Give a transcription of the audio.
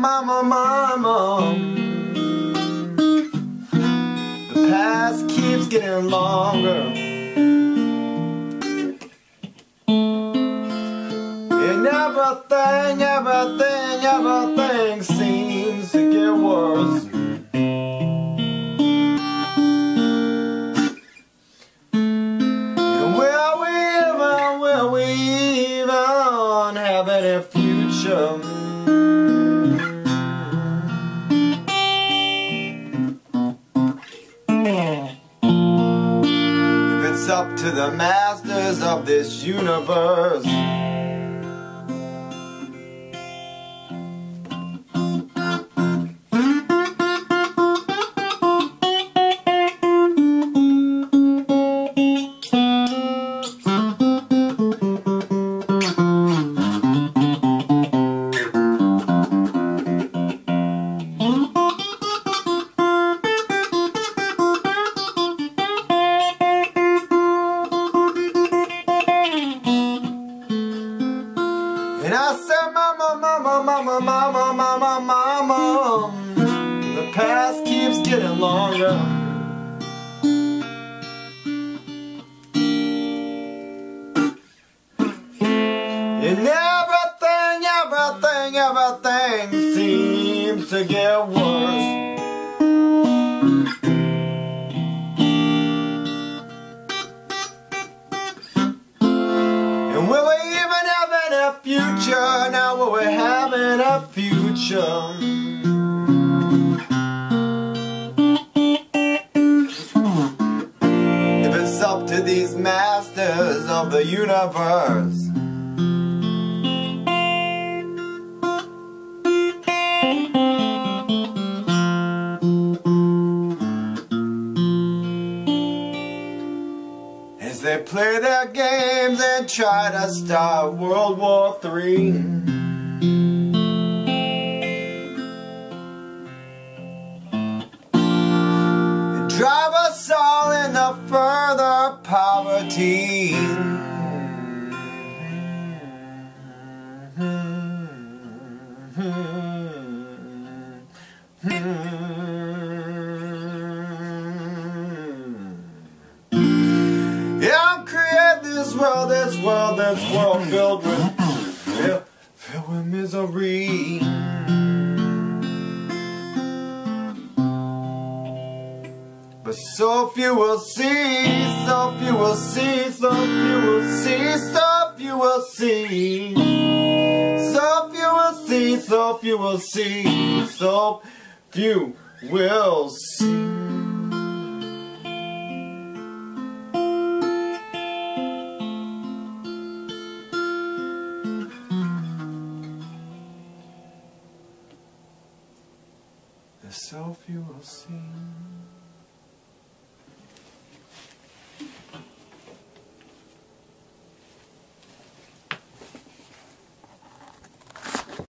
mama, mama. The past keeps getting longer. And everything, everything, everything seems to get worse. And will we even, will we even have any future? If it's up to the masters of this universe. And I said, Mama, Mama, Mama, Mama, Mama, Mama, the past keeps getting longer. And everything, everything, everything seems to get worse. And will we future? Now will we have any future? If it's up to these masters of the universe. They play their games and try to start World War III. Drive us all into further poverty. Yeah, world, this world, this world filled with filled, filled with misery. But so few will see, so few will see, so few will see, so few will see. So few will see, so few will see, so few will see. The so you will see.